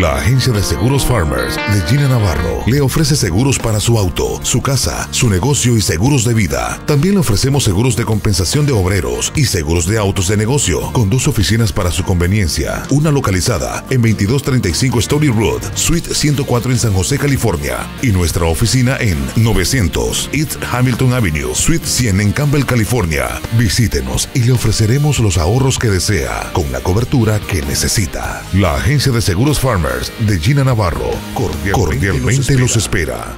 La agencia de seguros Farmers de Gina Navarro le ofrece seguros para su auto, su casa, su negocio y seguros de vida. También le ofrecemos seguros de compensación de obreros y seguros de autos de negocio, con dos oficinas para su conveniencia. Una localizada en 2235 Stony Road, Suite 104 en San José, California, y nuestra oficina en 900 East Hamilton Avenue, Suite 100 en Campbell, California. Visítenos y le ofreceremos los ahorros que desea con la cobertura que necesita. La agencia de seguros Farmers de Gina Navarro cordialmente, los espera.